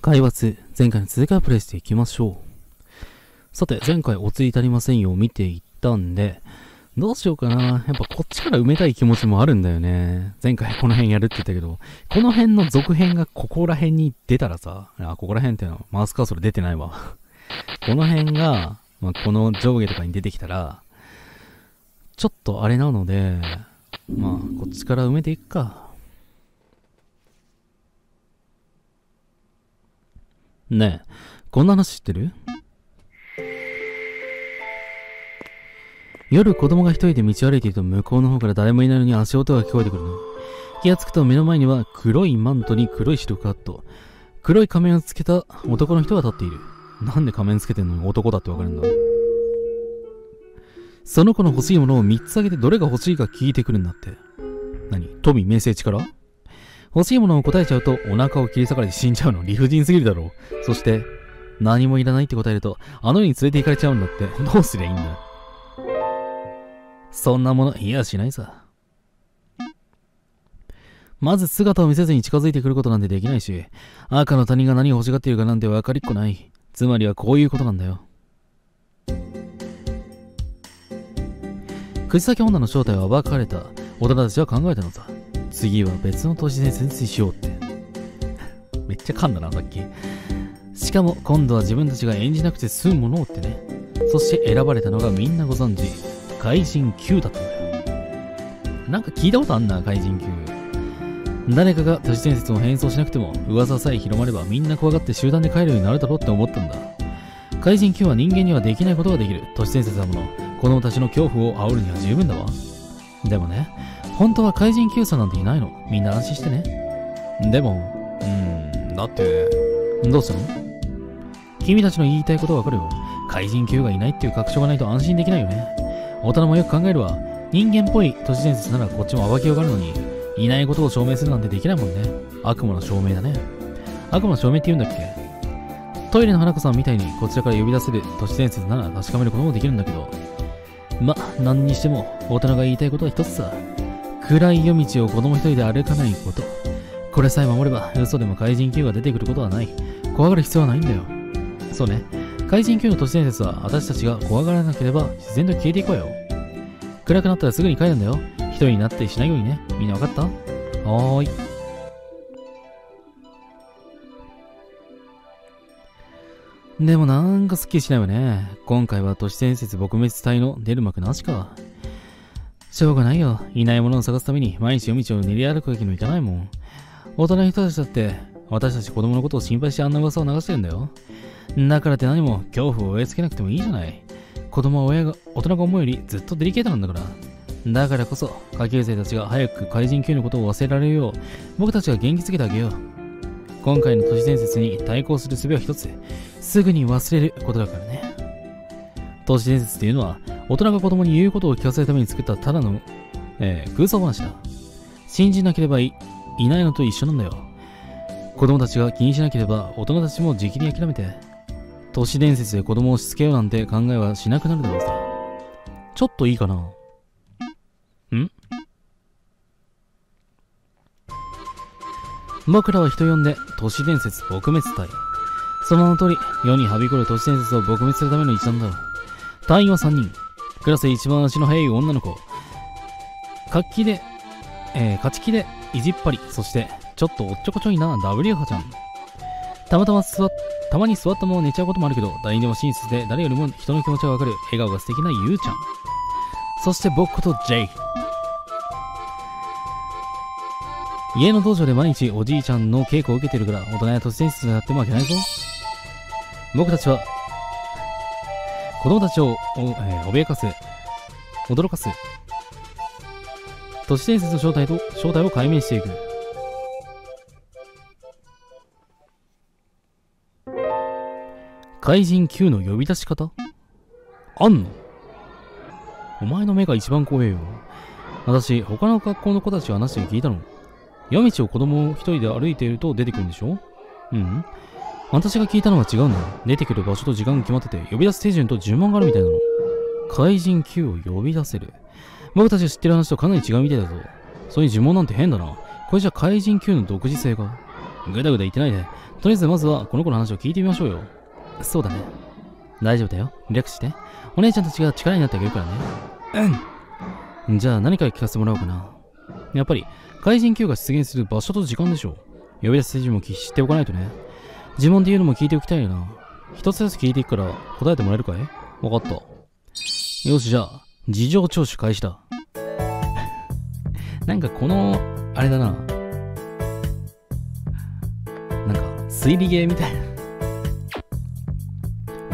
会話、前回の続きをプレイしていきましょう。さて、前回おつい足りませんよ見ていったんで、どうしようかな。やっぱこっちから埋めたい気持ちもあるんだよね。前回この辺やるって言ったけど、この辺の続編がここら辺に出たらさ、あ、ここら辺っていうのはマウスカーソル出てないわ。この辺が、まあ、この上下とかに出てきたら、ちょっとあれなので、まあ、こっちから埋めていくか。ねえ、こんな話知ってる？夜子供が一人で道を歩いていると向こうの方から誰もいないのに足音が聞こえてくるの。気がつくと目の前には黒いマントに黒いシルクハット、黒い仮面をつけた男の人が立っている。なんで仮面つけてんのに男だってわかるんだその子の欲しいものを3つあげてどれが欲しいか聞いてくるんだって。何？富、名声、力欲しいものを答えちゃうとお腹を切り裂かれて死んじゃうの理不尽すぎるだろう。そして、何もいらないって答えると、あの世に連れて行かれちゃうんだって、どうすりゃいいんだそんなもの、いやしないさ。まず姿を見せずに近づいてくることなんてできないし、赤の他人が何を欲しがっているかなんて分かりっこない。つまりはこういうことなんだよ。口先女の正体は暴かれた。大人たちは考えたのさ。次は別の都市伝説にしようって。めっちゃ噛んだな、さっき。しかも今度は自分たちが演じなくて済むものをってね。そして選ばれたのがみんなご存知、怪人 Q だったんだよ。なんか聞いたことあんな、怪人 Q。誰かが都市伝説を変装しなくても噂さえ広まればみんな怖がって集団で帰るようになるだろうって思ったんだ。怪人 Q は人間にはできないことができる都市伝説だもの。子供たちの恐怖を煽るには十分だわ。でもね、本当は怪人さんなんていないの？みんな安心してね。でも、うーん、だって、どうするの？君たちの言いたいことわかるよ。怪人 Q がいないっていう確証がないと安心できないよね。大人もよく考えるわ。人間っぽい都市伝説ならこっちも暴きようがあるのに、いないことを証明するなんてできないもんね。悪魔の証明だね。悪魔の証明って言うんだっけ？トイレの花子さんみたいにこちらから呼び出せる都市伝説なら確かめることもできるんだけど。ま、何にしても大人が言いたいことは一つさ。暗い夜道を子供一人で歩かないこと。これさえ守れば嘘でも怪人 Q が出てくることはない。怖がる必要はないんだよ。そうね。怪人 Q の都市伝説は私たちが怖がらなければ自然と消えていこうよ。暗くなったらすぐに帰るんだよ。一人になったりしないようにね。みんなわかった？はーい。でもなんかすっきりしないわね。今回は都市伝説撲滅隊の出る幕なしか。しょうがないよ。いないものを探すために毎日夜道を練り歩くわけにもいかないもん。大人の人たちだって、私たち子供のことを心配してあんな噂を流してるんだよ。だからって何も恐怖を植え付けなくてもいいじゃない。子供は親が、大人が思うよりずっとデリケートなんだから。だからこそ、下級生たちが早く怪人級のことを忘れられるよう、僕たちが元気づけてあげよう。今回の都市伝説に対抗する術は一つ。すぐに忘れることだからね。都市伝説っていうのは、大人が子供に言うことを聞かせるために作ったただの、えー、空想話だ。信じなければいいないのと一緒なんだよ。子供たちが気にしなければ大人たちもじきに諦めて、都市伝説で子供をしつけようなんて考えはしなくなるだろうさ。ちょっといいかなん？僕らは人呼んで都市伝説撲滅隊。その名の通り、世にはびこる都市伝説を撲滅するための一団だ。隊員は3人。クラスで一番足の速い女の子。活気で、えー、勝ち気で、意地っ張り、そして、ちょっとおっちょこちょいな W ハちゃん。たまたま座っ、たまに座ったまま寝ちゃうこともあるけど、誰にでも親切で誰よりも人の気持ちがわかる笑顔が素敵なゆうちゃん。そして僕こと J。家の道場で毎日おじいちゃんの稽古を受けてるから大人や都市伝説がやっても負けないぞ。僕たちは、子供たちを、えー、脅かす、驚かす、都市伝説の正体と正体を解明していく。怪人 Q の呼び出し方？あんの？お前の目が一番怖えよ。私、他の学校の子たちは話で聞いたの。夜道を子供一人で歩いていると出てくるんでしょ？うん。私が聞いたのは違うんだ。出てくる場所と時間が決まってて、呼び出す手順と順番があるみたいなの。怪人 Q を呼び出せる。僕たちが知ってる話とかなり違うみたいだぞ。そういう呪文なんて変だな。これじゃ怪人 Q の独自性が。ぐだぐだ言ってないで。とりあえずまずはこの子の話を聞いてみましょうよ。そうだね。大丈夫だよ。リラックスして。お姉ちゃんたちが力になってあげるからね。うん。じゃあ何から聞かせてもらおうかな。やっぱり、怪人 Q が出現する場所と時間でしょう。呼び出す手順も知っておかないとね。自問で言うのも聞いておきたいよな。一つずつ聞いていくから答えてもらえるかい？わかった。よし、じゃあ、事情聴取開始だ。なんかこの、あれだな。なんか、推理ゲーみたいな。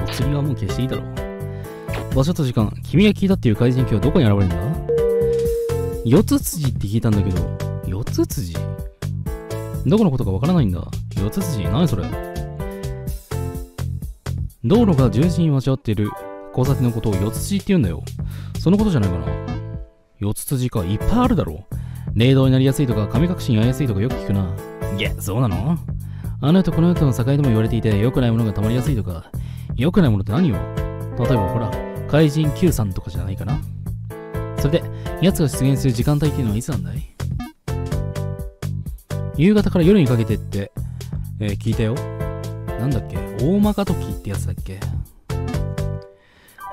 お釣りはもう消していいだろう。場所と時間、君が聞いたっていう怪人今日はどこに現れるんだ？四つ辻って聞いたんだけど、四つ辻？どこのことかわからないんだ。四つ辻何それ？道路が十字に交わっている交差点のことを四つ辻って言うんだよ。そのことじゃないかな。四つ辻か、いっぱいあるだろう。霊道になりやすいとか、神隠しに遭いやすいとかよく聞くな。いや、そうなの？あの世とこの世との境でも言われていて、良くないものが溜まりやすいとか、良くないものって何よ？例えばほら、怪人 Q さんとかじゃないかな。それで、奴が出現する時間帯っていうのはいつなんだい？夕方から夜にかけてって、えー、聞いたよ。なんだっけ？大まか時ってやつだっけ？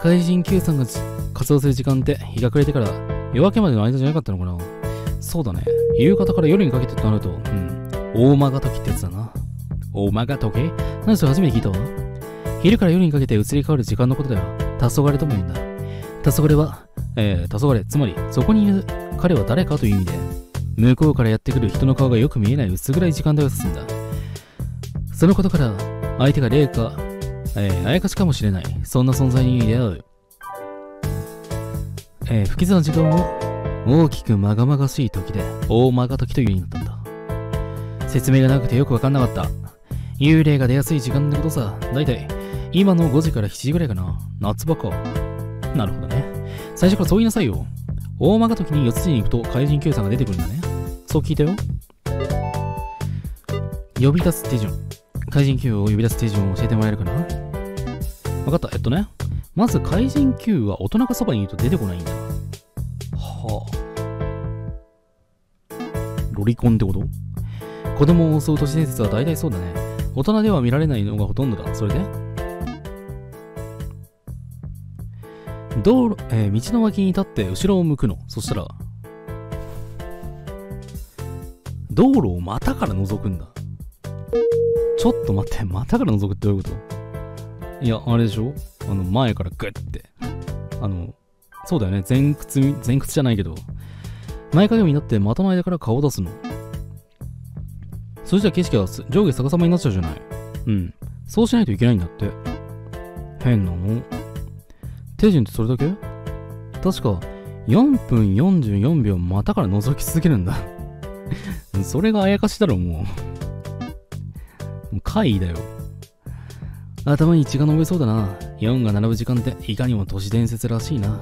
怪人 Q さんが活動する時間って日が暮れてから夜明けまでの間じゃなかったのかな？そうだね。夕方から夜にかけてとなると、うん。大まが時ってやつだな。大まが時？何それ初めて聞いたわ。昼から夜にかけて移り変わる時間のことだよ。黄昏とも言うんだ。黄昏は、えー、黄昏、つまり、そこにいる彼は誰かという意味で、向こうからやってくる人の顔がよく見えない薄暗い時間帯を指すんだ。そのことから、相手が霊か、えー、あやかしかもしれない。そんな存在に出会う。えー、不吉な時間を大きくまがまがしい時で、大まが時という意味だったんだ。説明がなくてよくわかんなかった。幽霊が出やすい時間ってことさ。だいたい、今の5時から7時ぐらいかな。夏場か。なるほどね。最初からそう言いなさいよ。大間が時に四つに行くと怪人 Q さんが出てくるんだね。そう聞いたよ。呼び出す手順。怪人 Q を呼び出す手順を教えてもらえるかな？わかった。えっとね。まず怪人 Q は大人がそばにいると出てこないんだ。はあ。ロリコンってこと？子供を襲う都市伝説は大体そうだね。大人では見られないのがほとんどだ。それで？道路、えー、道の脇に立って後ろを向くの。そしたら、道路を股から覗くんだ。ちょっと待って、股から覗くってどういうこと？いや、あれでしょ？あの、前からグッて。あの、そうだよね。前屈、前屈じゃないけど、前かがみになって股の間から顔を出すの。それじゃ景色は上下逆さまになっちゃうじゃない。うん。そうしないといけないんだって。変なの。手順ってそれだけ？確か4分44秒股から覗き続けるんだ それがあやかしだろ。もう怪異だよ。頭に血が伸びそうだな。4が並ぶ時間っていかにも都市伝説らしいな。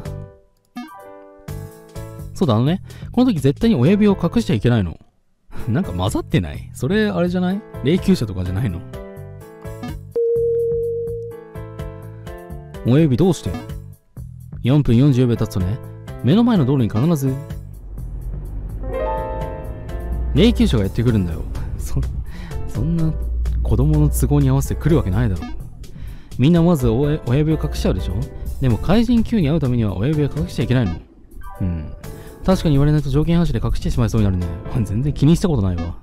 そうだ、あのね、この時絶対に親指を隠しちゃいけないの。なんか混ざってない？それ、あれじゃない？霊柩車とかじゃないの？親指どうして？4分44秒経つとね、目の前の道路に必ず、霊柩車がやってくるんだよ。そ、そんな子供の都合に合わせて来るわけないだろ。みんなまず親指を隠しちゃうでしょ？でも怪人 Q に会うためには親指を隠しちゃいけないの。うん。確かに言われないと条件反射で隠してしまいそうになるね。全然気にしたことないわ。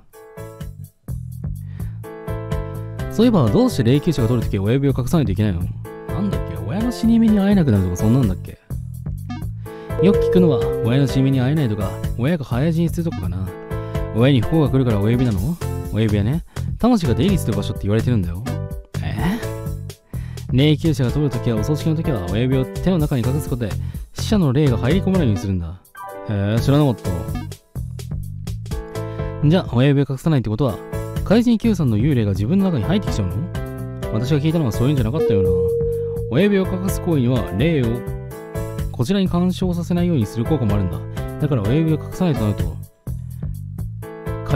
そういえば、どうして霊柩車が取るときは親指を隠さないといけないの？なんだっけ？親の死に目に会えなくなるとかそんなんだっけ？よく聞くのは、親の死に目に会えないとか、親が早死にするとかかな。親に不幸が来るから親指なの？親指はね、魂が出入りする場所って言われてるんだよ。え？霊柩車が取るときは、お葬式のときは、親指を手の中に隠すことで、死者の霊が入り込まないようにするんだ。へえ、知らなかった。じゃあ、親指を隠さないってことは、怪人 Q さんの幽霊が自分の中に入ってきちゃうの？私が聞いたのはそういうんじゃなかったよな。親指を隠す行為には霊をこちらに干渉させないようにする効果もあるんだ。だから親指を隠さないとなると、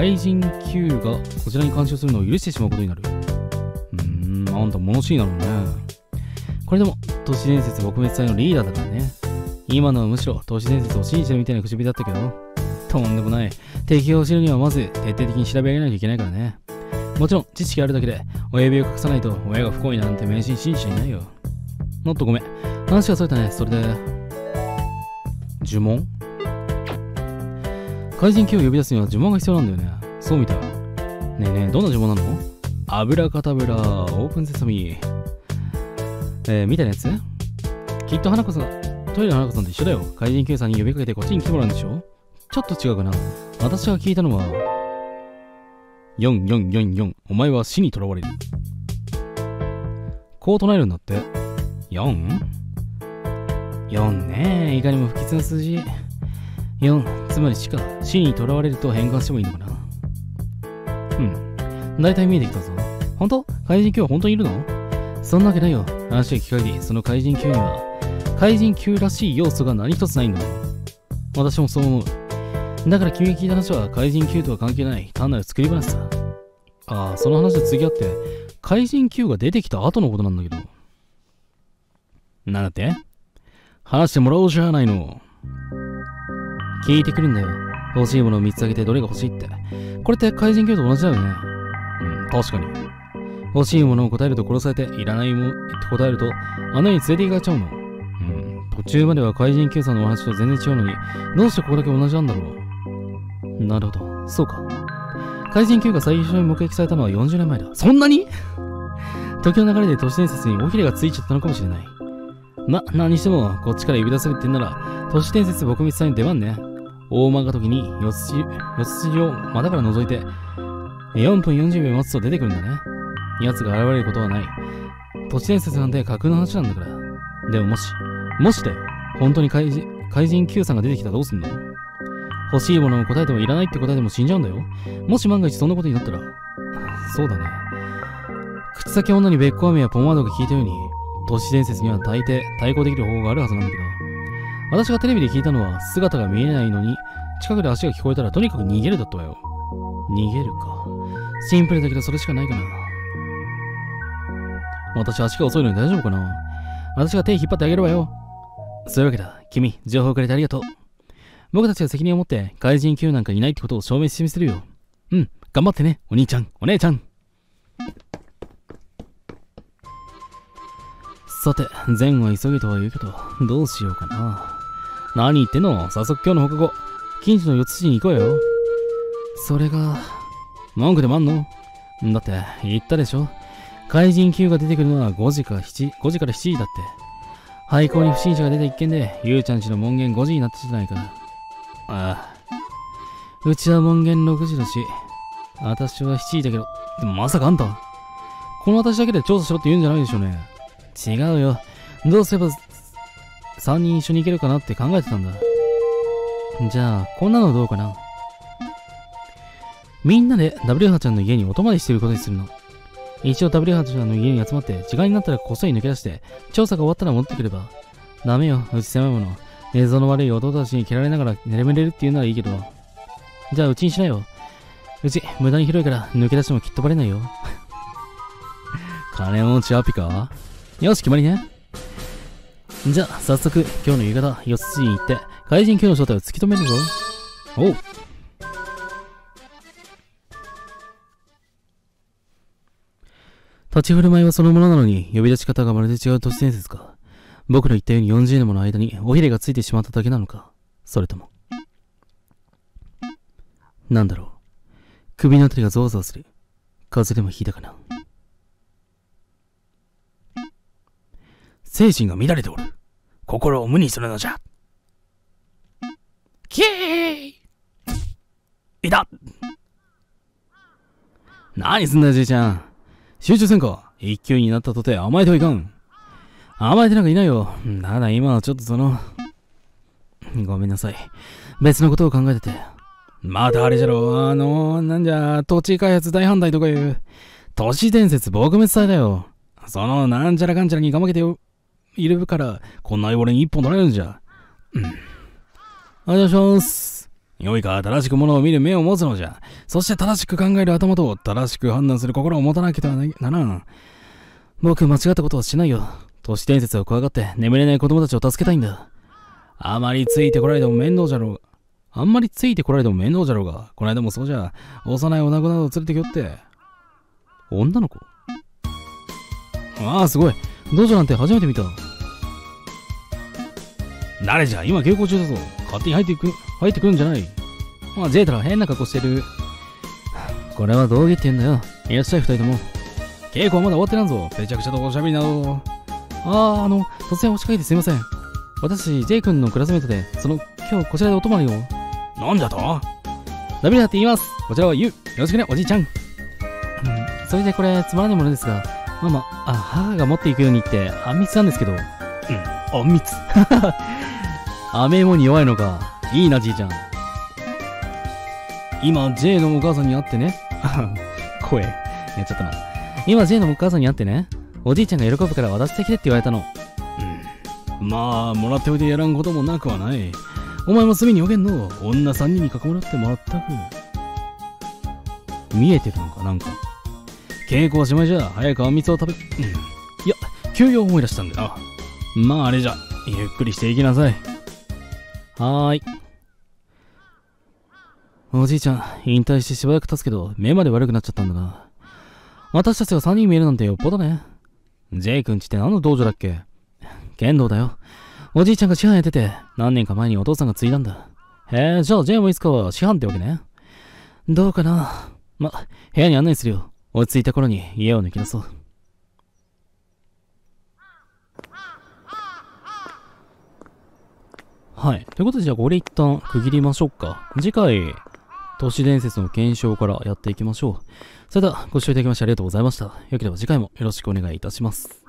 怪人 Q がこちらに干渉するのを許してしまうことになる。うーん、あんた物知りなのね。これでも、都市伝説撲滅隊のリーダーだからね。今のはむしろ都市伝説を信じてるみたいな口火だったけど、とんでもない。敵を知るにはまず徹底的に調べ上げないといけないからね。もちろん、知識あるだけで、親指を隠さないと親が不幸になんて迷信信じちゃいないよ。もっとごめん。話がそれたね。それで、呪文？怪人 Q を呼び出すには呪文が必要なんだよね。そうみたい。ねえねえ、どんな呪文なの？油かたぶら、オープンセサミ。えー、みたいなやつ？きっと花子さん、トイレの花子さんと一緒だよ。怪人 Q さんに呼びかけてこっちに来てもらうんでしょ？ちょっと違うかな。私が聞いたのは、4444、お前は死に囚われる。こう唱えるんだって。4?4 ねえ、いかにも不吉な数字。4、つまり死か、死に囚われると変換してもいいのかな？うん。大体見えてきたぞ。本当？怪人級は本当にいるの？そんなわけないよ。話を聞く限り、その怪人級には、怪人級らしい要素が何一つないんだ。私もそう思う。だから君が聞いた話は怪人 Q とは関係ない単なる作り話さ。ああ、その話は次あって、怪人 Q が出てきた後のことなんだけど。なんだって？話してもらおうじゃないの。聞いてくるんだよ。欲しいものを3つあげてどれが欲しいって。これって怪人 Q と同じだよね。うん、確かに。欲しいものを答えると殺されて、いらないものって答えると、穴に連れて行かれちゃうの。うん、途中までは怪人 Q さんのお話と全然違うのに、どうしてここだけ同じなんだろう。なるほど。そうか。怪人 Q が最初に目撃されたのは40年前だ。そんなに？時の流れで都市伝説に尾ひれがついちゃったのかもしれない。ま、何しても、こっちから呼び出せるってんなら、都市伝説撲滅さんに出番ね。大間が時に、四つ四つ筋を股から覗いて、4分40秒待つと出てくるんだね。奴が現れることはない。都市伝説なんて架空の話なんだから。でももし、もしだよ。本当に怪人、怪人 Q さんが出てきたらどうすんの？欲しいものを答えてもいらないって答えても死んじゃうんだよ。もし万が一そんなことになったら。そうだね。口先女にべっこ飴やポンワードが聞いたように、都市伝説には大抵対抗できる方法があるはずなんだけど、私がテレビで聞いたのは姿が見えないのに、近くで足が聞こえたらとにかく逃げるだったわよ。逃げるか。シンプルだけどそれしかないかな。私足が遅いのに大丈夫かな私が手引っ張ってあげるわよ。そういうわけだ。君、情報くれてありがとう。僕たちが責任を持って怪人 Q なんかいないってことを証明してみせるよ。うん、頑張ってね、お兄ちゃん、お姉ちゃん。さて、前は急げとは言うけど、どうしようかな。何言ってんの？早速今日の放課後、近所の四つ市に行こうよ。それが、文句でもあんの？だって、言ったでしょ怪人 Q が出てくるのは5時か7、5時から7時だって。廃校に不審者が出た一件で、ゆうちゃんちの門限5時になったじゃないか。ああ。うちは門限6時だし、私は7時だけど、でもまさかあんた、この私だけで調査しろって言うんじゃないでしょうね。違うよ。どうすれば、3人一緒に行けるかなって考えてたんだ。じゃあ、こんなのどうかな？みんなで W ハちゃんの家にお泊まりしてることにするの。一応 W ハちゃんの家に集まって、時間になったらこっそり抜け出して、調査が終わったら戻ってくれば。ダメよ、うち狭いもの。映像の悪い弟たちに蹴られながら眠れるっていうならいいけど。じゃあうちにしなよ。うち、無駄に広いから抜け出してもきっとバレないよ。金持ちアピかよし、決まりね。じゃあ、早速、今日の夕方、四つに行って、怪人 Q の正体を突き止めるぞ。おう。立ち振る舞いはそのものなのに、呼び出し方がまるで違う都市伝説か。僕の言ったように40年もの間に尾ひれがついてしまっただけなのかそれとも。なんだろう。首のあたりがゾワゾワする。風邪でもひいたかな。精神が乱れておる。心を無にするのじゃ。キーいた何すんだ、じいちゃん。集中せんか一級になったとて甘えてはいかん。甘えてなんかいないよ。ただ今はちょっとその、ごめんなさい。別のことを考えてて。またあれじゃろ、あのー、なんじゃ、土地開発大反対とかいう、都市伝説撲滅祭だよ。その、なんちゃらかんちゃらにがまけてよいるから、こんな汚れに一本取られるんじゃ。うん。お願いします。良いか、正しくものを見る目を持つのじゃ。そして正しく考える頭と、正しく判断する心を持たなきゃならん。僕、間違ったことはしないよ。都市伝説を怖がって眠れない子供たちを助けたいんだ。あまりついてこられても面倒じゃろう。あんまりついてこられても面倒じゃろうが。この間もそうじゃ、幼い女子など連れてきよって。女の子ああ、すごい。道場なんて初めて見た。誰じゃ、今稽古中だぞ。勝手に入っていく、入ってくるんじゃない。あ、ジェイタラ変な格好してる。これは道着って言うんだよ。いらっしゃい、二人とも。稽古はまだ終わってなんぞ。めちゃくちゃとおしゃべりなど。ああ、あの、突然押しかけてすいません。私、ジェイ君のクラスメートで、その、今日こちらでお泊まりを。なんじゃと？ダメだって言います。こちらはユウ。よろしくね、おじいちゃん。うん、それでこれ、つまらないものですが、ママ、あ、母が持っていくように言って、あんみつなんですけど。うん、あんみつ。飴芋に弱いのか。いいな、じいちゃん。今、J のお母さんに会ってね。声、やっちゃったな。今、J のお母さんに会ってね。おじいちゃんが喜ぶから渡してきてって言われたの。うん。まあ、もらっておいてやらんこともなくはない。お前も隅におけんの。女三人に囲まれってまったく。見えてるのか、なんか。稽古はしまいじゃ、早くあんみつを食べ、うん。いや、休養を思い出したんだよ。まあ、あれじゃ、ゆっくりしていきなさい。はーい。おじいちゃん、引退してしばらく経つけど、目まで悪くなっちゃったんだな。私たちが3人見えるなんてよっぽどね。ジェイ君ちって何の道場だっけ？剣道だよ。おじいちゃんが師範やってて、何年か前にお父さんが継いだんだ。へえ、じゃあジェイもいつかは師範ってわけね。どうかな。ま、部屋に案内するよ。落ち着いた頃に家を抜き出そう。はい。ということで、じゃあこれ一旦区切りましょうか。次回、都市伝説の検証からやっていきましょう。それでは、ご視聴いただきましてありがとうございました。よければ次回もよろしくお願いいたします。